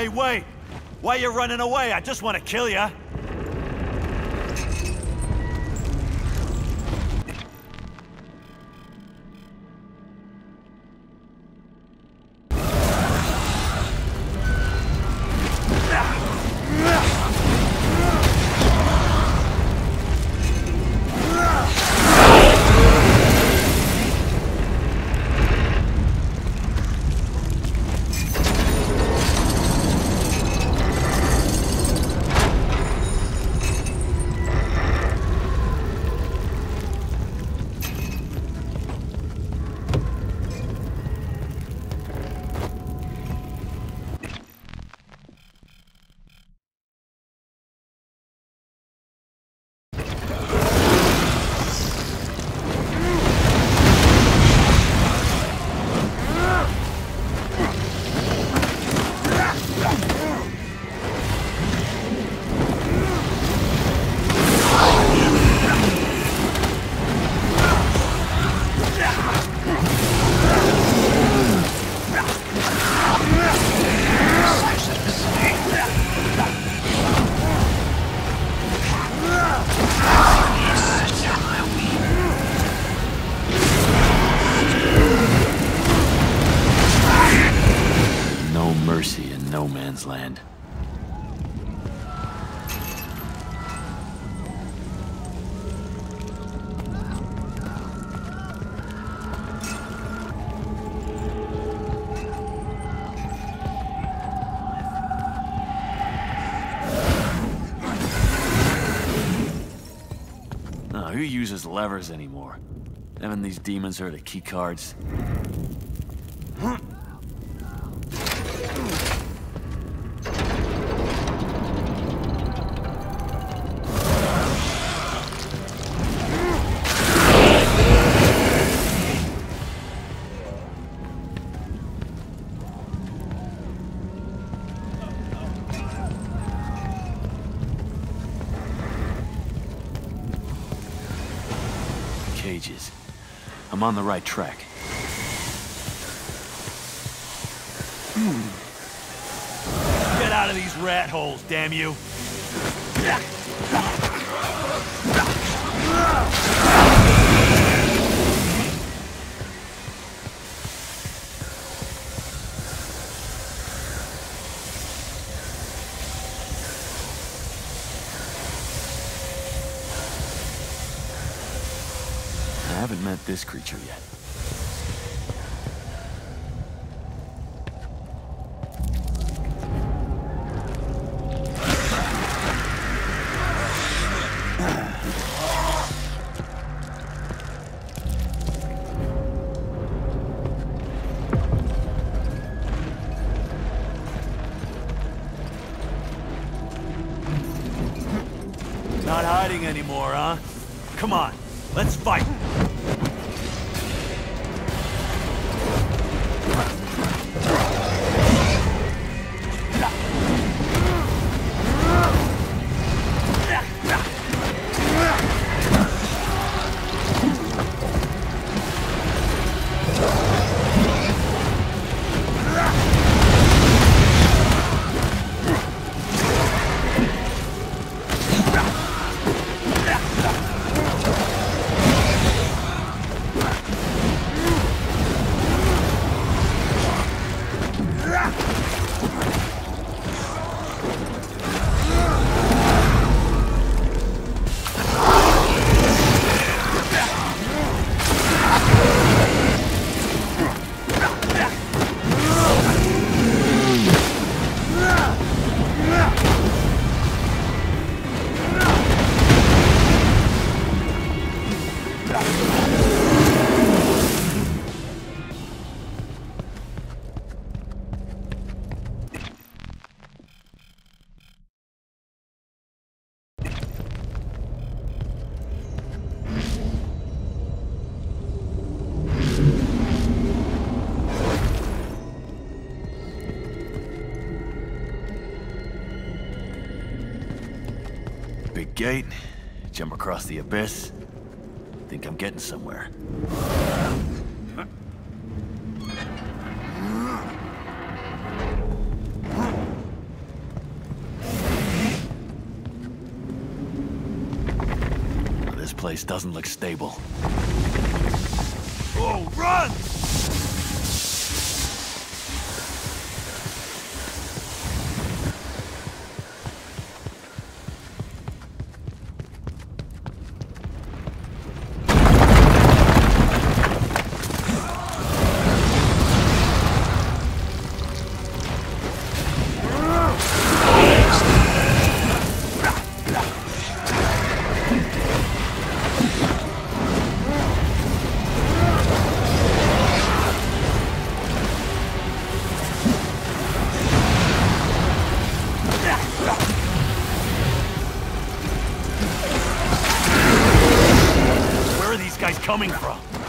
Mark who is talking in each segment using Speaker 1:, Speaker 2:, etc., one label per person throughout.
Speaker 1: Hey, wait! Why you running away? I just want to kill you.
Speaker 2: Who uses levers anymore? Haven't these demons are the key cards? I'm on the right track.
Speaker 1: Get out of these rat holes, damn you!
Speaker 2: Haven't met this creature yet. gate, jump across the abyss. Think I'm getting somewhere. This place doesn't look stable.
Speaker 1: Oh, run! Coming from?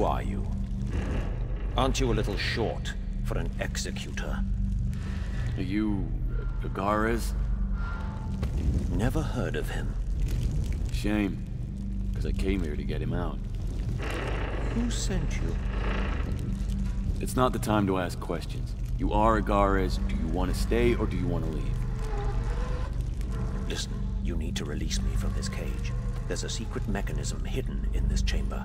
Speaker 3: Who are you? Aren't you a little short for an executor?
Speaker 2: Are you... Uh, Agares?
Speaker 3: Never heard of him.
Speaker 2: Shame. Because I came here to get him out.
Speaker 3: Who sent you?
Speaker 2: It's not the time to ask questions. You are Agares. Do you want to stay or do you want to leave?
Speaker 3: Listen, you need to release me from this cage. There's a secret mechanism hidden in this chamber.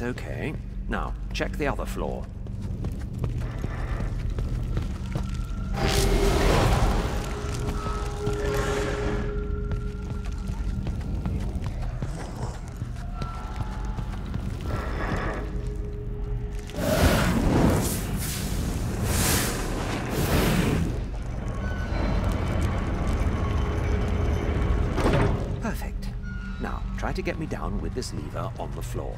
Speaker 3: looks okay. Now, check the other floor. Perfect. Now, try to get me down with this lever on the floor.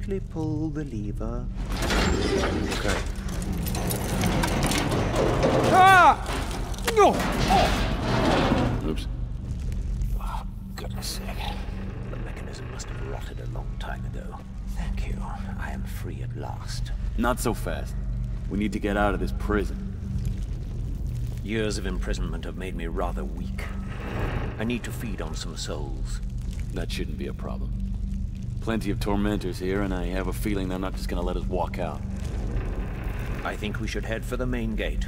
Speaker 3: Gently pull the lever. Okay. Ah!
Speaker 2: Oops.
Speaker 3: Oh, goodness sake. The mechanism must have rotted a long time ago. Thank you. I am free at last.
Speaker 2: Not so fast. We need to get out of this prison.
Speaker 3: Years of imprisonment have made me rather weak. I need to feed on some souls.
Speaker 2: That shouldn't be a problem. Plenty of tormentors here, and I have a feeling they're not just gonna let us walk out.
Speaker 3: I think we should head for the main gate.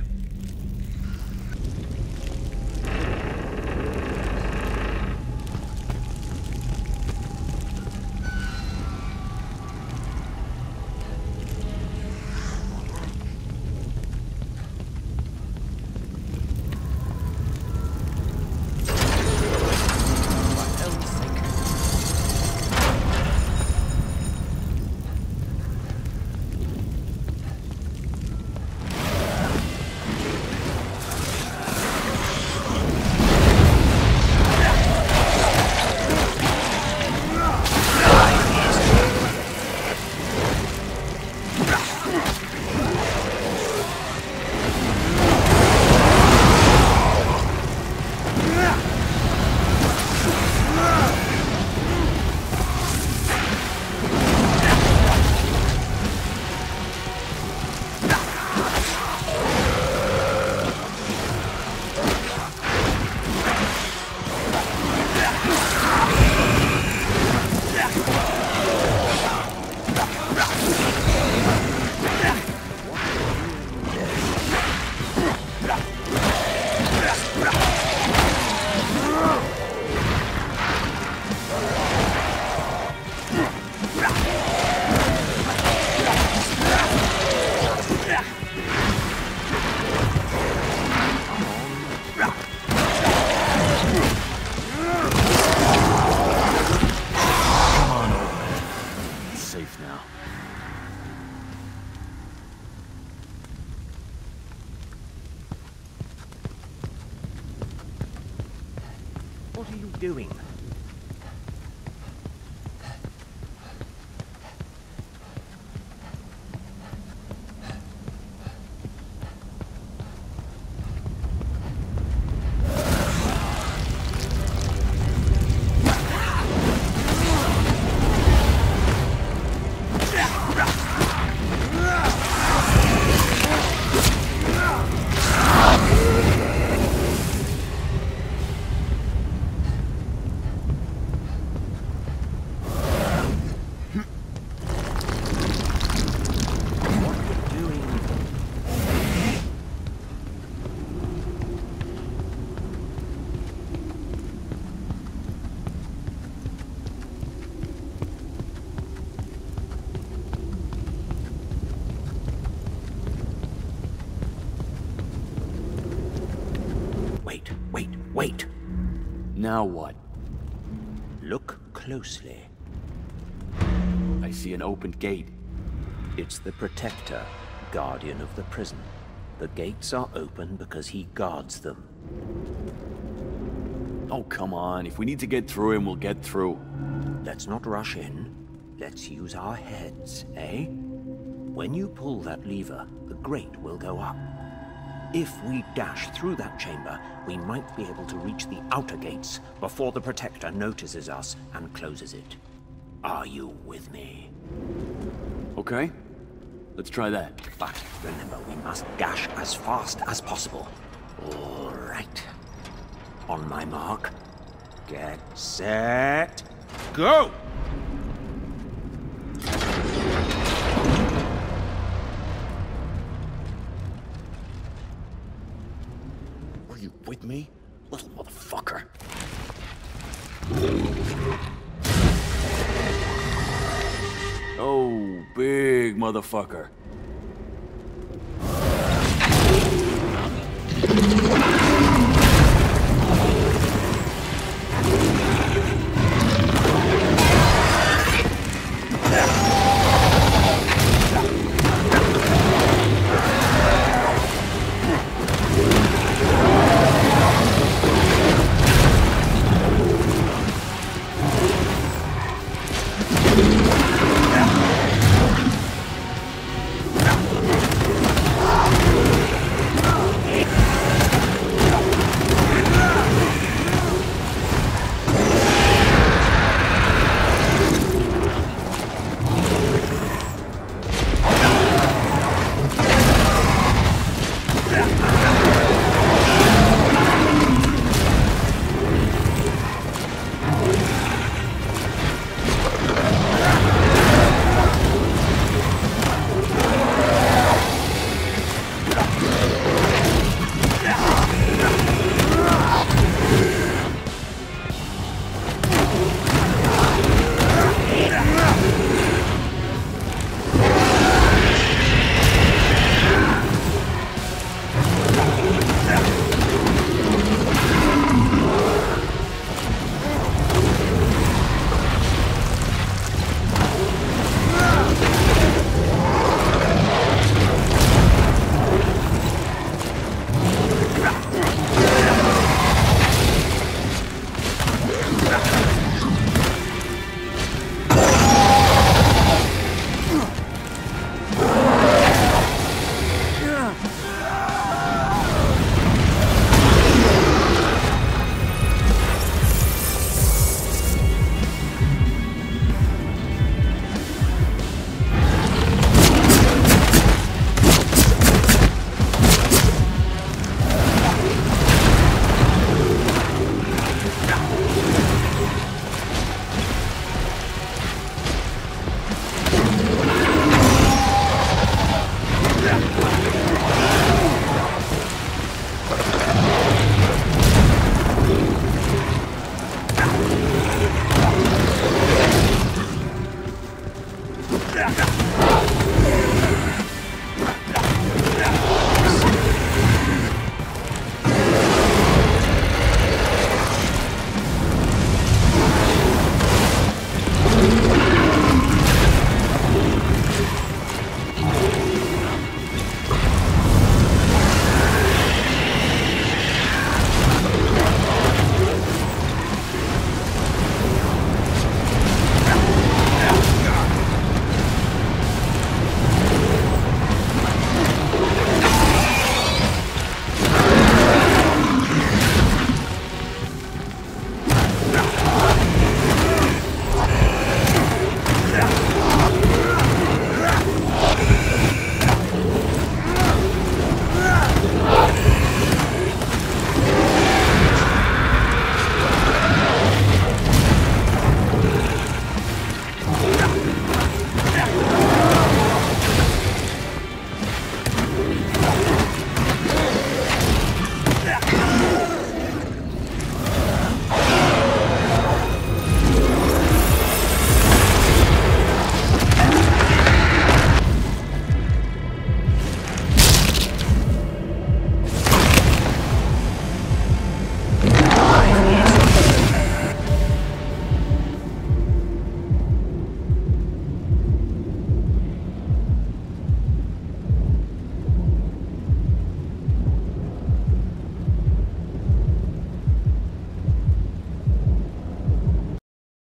Speaker 3: Doing? Wait, wait, wait.
Speaker 2: Now what?
Speaker 3: Look closely.
Speaker 2: I see an open gate.
Speaker 3: It's the Protector, guardian of the prison. The gates are open because he guards them.
Speaker 2: Oh, come on. If we need to get through him, we'll get through.
Speaker 3: Let's not rush in. Let's use our heads, eh? When you pull that lever, the grate will go up. If we dash through that chamber, we might be able to reach the outer gates before the Protector notices us and closes it. Are you with me?
Speaker 2: Okay? Let's try that.
Speaker 3: But remember, we must dash as fast as possible. All right. On my mark. Get set. Go!
Speaker 2: Are you with me? Little motherfucker. Oh, big motherfucker.